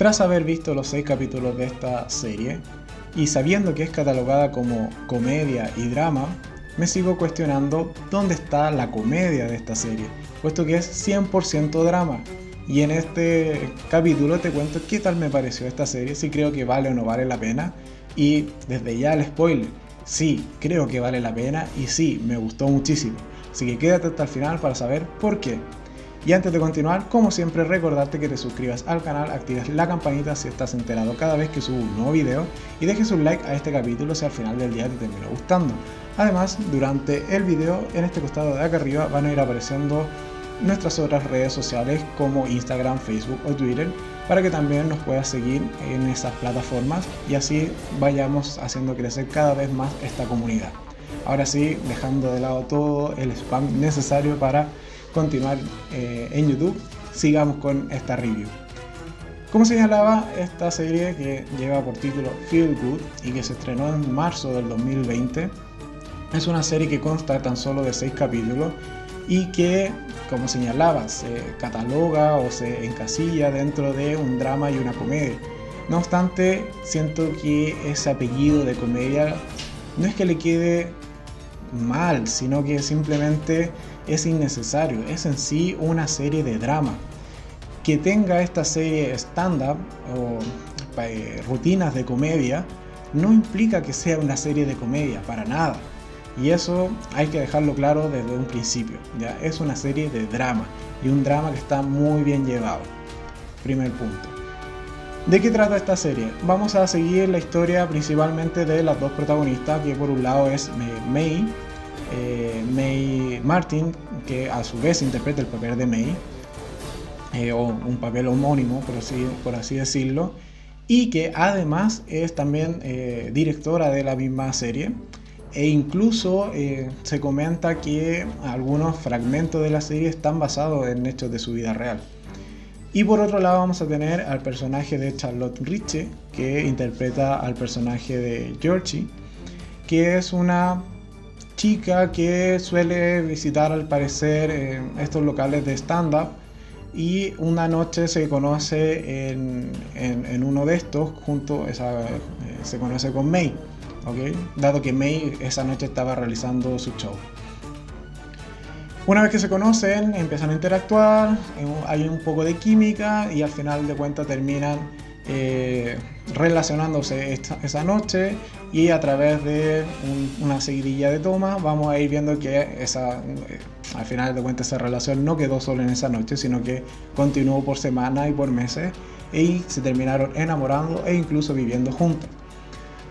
Tras haber visto los seis capítulos de esta serie, y sabiendo que es catalogada como comedia y drama, me sigo cuestionando dónde está la comedia de esta serie, puesto que es 100% drama. Y en este capítulo te cuento qué tal me pareció esta serie, si creo que vale o no vale la pena. Y desde ya el spoiler, sí, creo que vale la pena y sí, me gustó muchísimo. Así que quédate hasta el final para saber por qué. Y antes de continuar, como siempre, recordarte que te suscribas al canal, actives la campanita si estás enterado cada vez que subo un nuevo video y dejes un like a este capítulo si al final del día te terminó gustando. Además, durante el video, en este costado de acá arriba van a ir apareciendo nuestras otras redes sociales como Instagram, Facebook o Twitter para que también nos puedas seguir en esas plataformas y así vayamos haciendo crecer cada vez más esta comunidad. Ahora sí, dejando de lado todo el spam necesario para continuar eh, en YouTube, sigamos con esta review. Como señalaba, esta serie que lleva por título Feel Good y que se estrenó en marzo del 2020, es una serie que consta tan solo de 6 capítulos y que, como señalaba, se cataloga o se encasilla dentro de un drama y una comedia. No obstante, siento que ese apellido de comedia no es que le quede mal, sino que simplemente es innecesario. Es en sí una serie de drama. Que tenga esta serie stand-up o eh, rutinas de comedia no implica que sea una serie de comedia, para nada. Y eso hay que dejarlo claro desde un principio. ¿ya? Es una serie de drama y un drama que está muy bien llevado. Primer punto. ¿De qué trata esta serie? Vamos a seguir la historia principalmente de las dos protagonistas, que por un lado es May, eh, May Martin, que a su vez interpreta el papel de May, eh, o un papel homónimo, por así, por así decirlo, y que además es también eh, directora de la misma serie. E incluso se comenta que algunos fragmentos de la serie están basados en hechos de su vida real. Y por otro lado vamos a tener al personaje de Charlotte Ritchie, que interpreta al personaje de Georgie, que es una chica que suele visitar al parecer estos locales de stand-up y una noche se conoce en, uno de estos, junto, esa, eh, se conoce con May, ¿okay? dado que May esa noche estaba realizando su show. Una vez que se conocen, empiezan a interactuar, hay un poco de química y al final de cuentas terminan eh, relacionándose esa noche y a través de una seguidilla de tomas vamos a ir viendo que esa, eh, al final de cuentas esa relación no quedó solo en esa noche, sino que continuó por semanas y por meses y se terminaron enamorando e incluso viviendo juntas.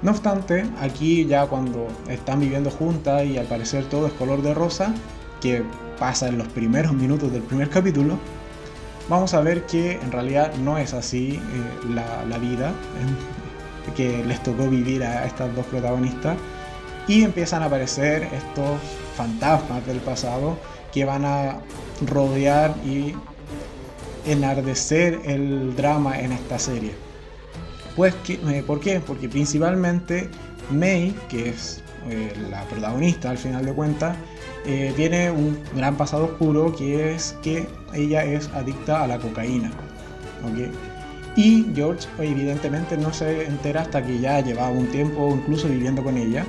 No obstante, aquí ya cuando están viviendo juntas y al parecer todo es color de rosa, que pasa en los primeros minutos del primer capítulo, vamos a ver que en realidad no es así eh, la, vida que les tocó vivir a estas dos protagonistas y empiezan a aparecer estos fantasmas del pasado que van a rodear y enardecer el drama en esta serie. Pues, eh, ¿por qué? Porque principalmente May, que es eh, la protagonista al final de cuentas, eh, tiene un gran pasado oscuro que es que ella es adicta a la cocaína. Y George evidentemente no se entera hasta que ya llevaba un tiempo incluso viviendo con ella.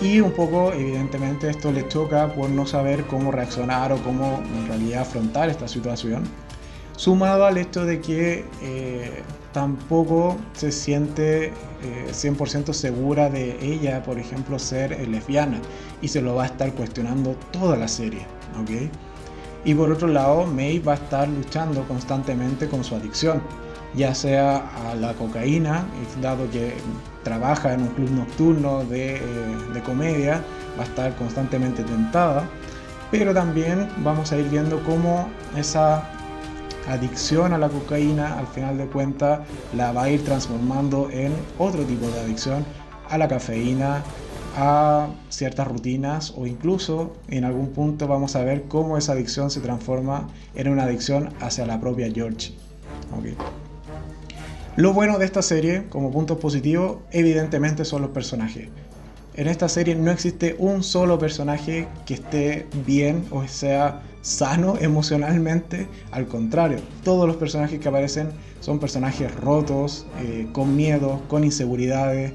Y un poco evidentemente esto le choca por no saber cómo reaccionar o cómo en realidad afrontar esta situación. Sumado al hecho de que eh, tampoco se siente 100% eh, segura de ella, por ejemplo, ser lesbiana. Y se lo va a estar cuestionando toda la serie. ¿okay? Y por otro lado, May va a estar luchando constantemente con su adicción ya sea a la cocaína, dado que trabaja en un club nocturno de, eh, de, comedia, va a estar constantemente tentada, pero también vamos a ir viendo cómo esa adicción a la cocaína al final de cuentas la va a ir transformando en otro tipo de adicción a la cafeína, a ciertas rutinas o incluso en algún punto vamos a ver cómo esa adicción se transforma en una adicción hacia la propia George. Lo bueno de esta serie, como punto positivo, evidentemente son los personajes. En esta serie no existe un solo personaje que esté bien o sea sano emocionalmente. Al contrario, todos los personajes que aparecen son personajes rotos, eh, con miedo, con inseguridades,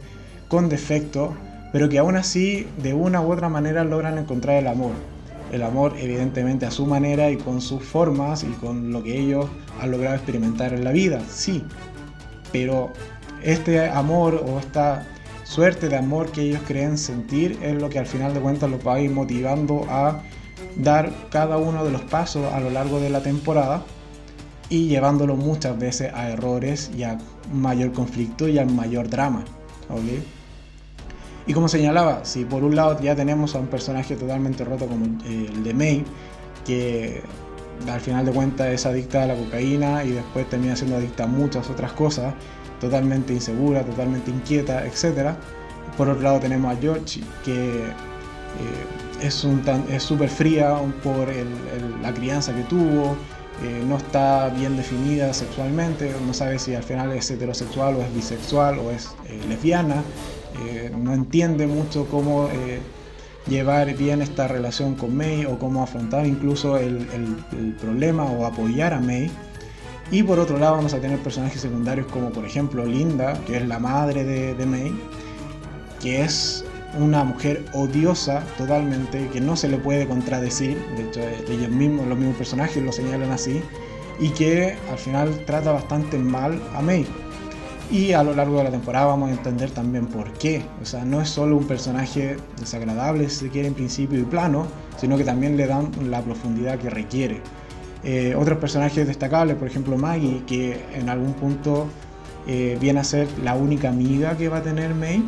con defectos, pero que aún así de una u otra manera logran encontrar el amor. El amor evidentemente a su manera y con sus formas y con lo que ellos han logrado experimentar en la vida, sí. Pero este amor o esta suerte de amor que ellos creen sentir es lo que al final de cuentas los va a ir motivando a dar cada uno de los pasos a lo largo de la temporada y llevándolo muchas veces a errores y a mayor conflicto y a mayor drama. Y como señalaba, si por un lado ya tenemos a un personaje totalmente roto como el de May, que al final de cuentas es adicta a la cocaína y después termina siendo adicta a muchas otras cosas, totalmente insegura, totalmente inquieta, etc. Por otro lado tenemos a George, que eh, es súper fría por la crianza que tuvo, eh, no está bien definida sexualmente, no sabe si al final es heterosexual o es bisexual o es eh, lesbiana, no entiende mucho cómo llevar bien esta relación con May o cómo afrontar incluso el, el problema o apoyar a May. Y por otro lado vamos a tener personajes secundarios como por ejemplo Linda, que es la madre de, May, que es una mujer odiosa totalmente, que no se le puede contradecir, de hecho ellos mismos, los mismos personajes lo señalan así, y que al final trata bastante mal a May. Y a lo largo de la temporada vamos a entender también por qué. O sea, no es solo un personaje desagradable, si se quiere, en principio y plano, sino que también le dan la profundidad que requiere. Eh, otros personajes destacables, por ejemplo Maggie, que en algún punto eh, viene a ser la única amiga que va a tener May,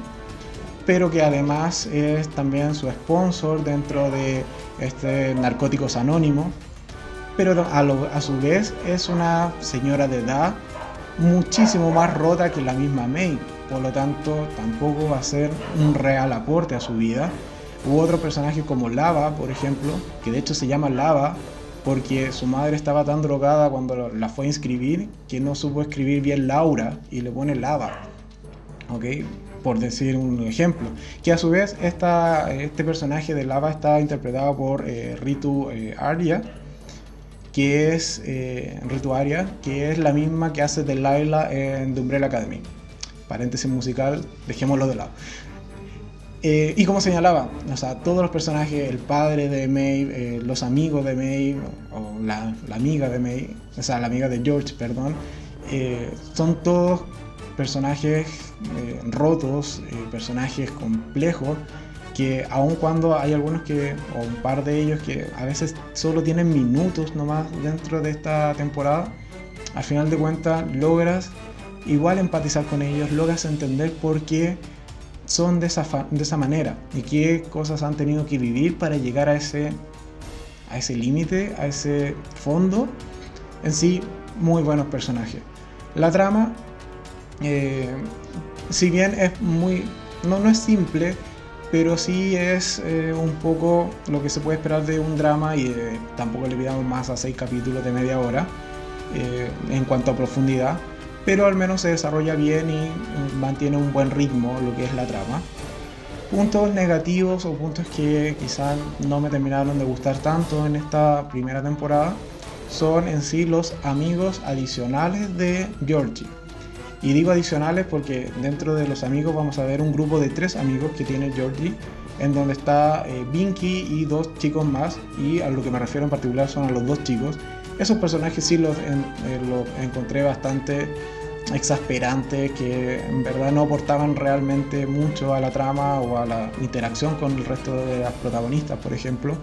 pero que además es también su sponsor dentro de este Narcóticos Anónimos, pero a, a su vez es una señora de edad muchísimo más rota que la misma May, por lo tanto tampoco va a ser un real aporte a su vida. Hubo otro personaje como Lava, por ejemplo, que de hecho se llama Lava porque su madre estaba tan drogada cuando la fue a inscribir que no supo escribir bien Laura y le pone lava. ¿Ok? Por decir un ejemplo. Que a su vez esta, este personaje de lava está interpretado por eh, Ritu eh, Arya, que es eh, Ritu Arya, que es la misma que hace de Laila en The Umbrella Academy. Paréntesis musical, dejémoslo de lado. Eh, y como señalaba, o sea, todos los personajes, el padre de May, eh, los amigos de May, o la, amiga de May, o sea, la amiga de George, perdón, eh, son todos personajes rotos, personajes complejos, que aun cuando hay algunos que, o un par de ellos que a veces solo tienen minutos nomás dentro de esta temporada, al final de cuentas logras igual empatizar con ellos, logras entender por qué son de esa, de esa manera y qué cosas han tenido que vivir para llegar a ese, a ese límite, a ese fondo. En sí, muy buenos personajes. La trama, eh, si bien es muy, no, no es simple, pero sí es eh, un poco lo que se puede esperar de un drama y tampoco le pidamos más a seis capítulos de media hora eh, en cuanto a profundidad pero al menos se desarrolla bien y mantiene un buen ritmo lo que es la trama. Puntos negativos o puntos que quizás no me terminaron de gustar tanto en esta primera temporada son en sí los amigos adicionales de Georgie. Y digo adicionales porque dentro de los amigos vamos a ver un grupo de tres amigos que tiene Georgie, en donde está eh, Binky y dos chicos más, y a lo que me refiero en particular son a los dos chicos, esos personajes sí los, eh, encontré bastante exasperantes, que en verdad no aportaban realmente mucho a la trama o a la interacción con el resto de las protagonistas, por ejemplo,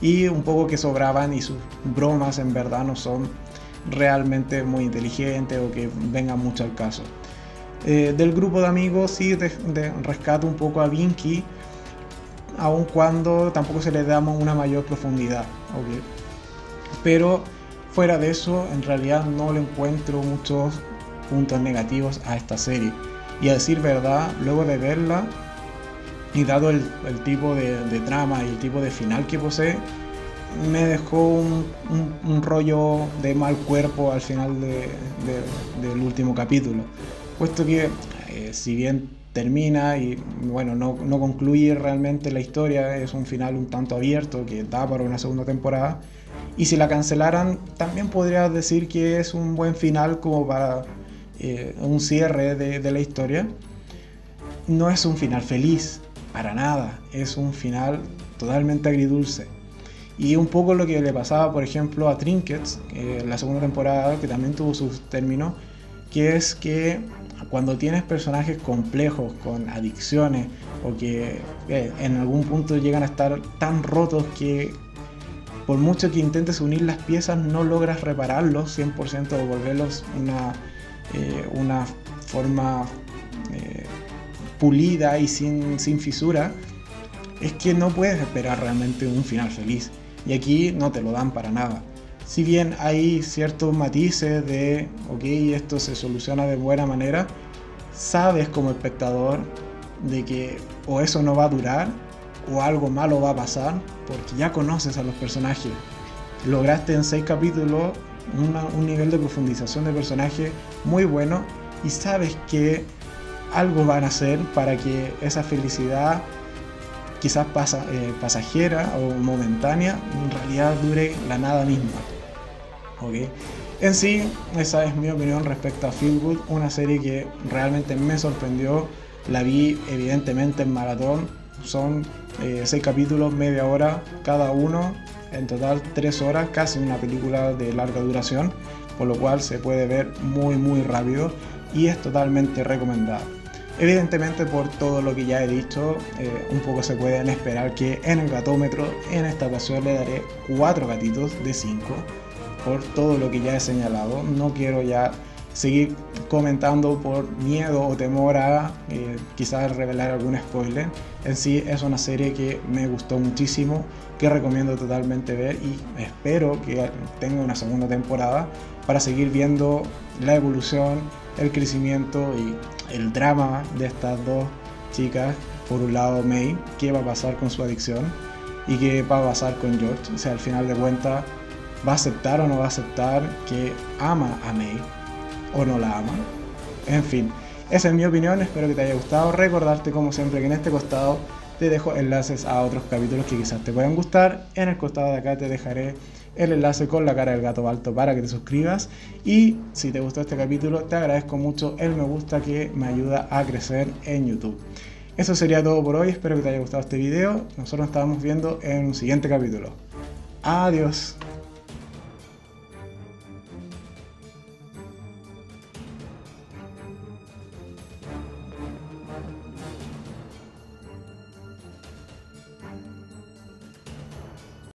y un poco que sobraban y sus bromas en verdad no son realmente muy inteligentes o que vengan mucho al caso. Eh, del grupo de amigos sí de, rescato un poco a Vinky, aun cuando tampoco se le damos una mayor profundidad. Pero Fuera de eso, en realidad no le encuentro muchos puntos negativos a esta serie. Y a decir verdad, luego de verla y dado el, tipo de, trama y el tipo de final que posee, me dejó un, rollo de mal cuerpo al final del último capítulo. Puesto que, eh, si bien termina y bueno, no, no, concluye realmente la historia, es un final un tanto abierto que da para una segunda temporada. Y si la cancelaran, también podría decir que es un buen final como para eh, un cierre de, la historia. No es un final feliz, para nada, es un final totalmente agridulce. Y un poco lo que le pasaba, por ejemplo, a Trinkets, en la segunda temporada, que también tuvo sus términos, que es que cuando tienes personajes complejos con adicciones o que eh, en algún punto llegan a estar tan rotos que por mucho que intentes unir las piezas no logras repararlos 100% o volverlos una, eh, una forma eh, pulida y sin, sin fisura, es que no puedes esperar realmente un final feliz. Y aquí no te lo dan para nada. Si bien hay ciertos matices de, ok, esto se soluciona de buena manera, sabes como espectador de que o eso no va a durar o algo malo va a pasar porque ya conoces a los personajes. Lograste en seis capítulos un nivel de profundización de personaje muy bueno y sabes que algo van a hacer para que esa felicidad quizás pasa, eh, pasajera o momentánea en realidad dure la nada misma. En sí, esa es mi opinión respecto a Feel Good, una serie que realmente me sorprendió. La vi evidentemente en maratón, son eh, seis capítulos, media hora cada uno, en total tres horas, casi una película de larga duración, por lo cual se puede ver muy muy rápido y es totalmente recomendada. Evidentemente por todo lo que ya he dicho, eh, un poco se pueden esperar que en el gatómetro en esta ocasión le daré cuatro gatitos de 5 por todo lo que ya he señalado. No quiero ya seguir comentando por miedo o temor a eh, quizás revelar algún spoiler. En sí es una serie que me gustó muchísimo, que recomiendo totalmente ver y espero que tenga una segunda temporada para seguir viendo la evolución, el crecimiento y el drama de estas dos chicas. Por un lado May, qué va a pasar con su adicción y qué va a pasar con George. O sea, al final de cuentas va a aceptar o no va a aceptar que ama a May o no la ama. En fin, esa es mi opinión, espero que te haya gustado. Recordarte como siempre que en este costado te dejo enlaces a otros capítulos que quizás te puedan gustar. En el costado de acá te dejaré el enlace con la cara del gato alto para que te suscribas. Y si te gustó este capítulo, te agradezco mucho el me gusta que me ayuda a crecer en YouTube. Eso sería todo por hoy, espero que te haya gustado este video. Nosotros nos estamos viendo en un siguiente capítulo. Adiós.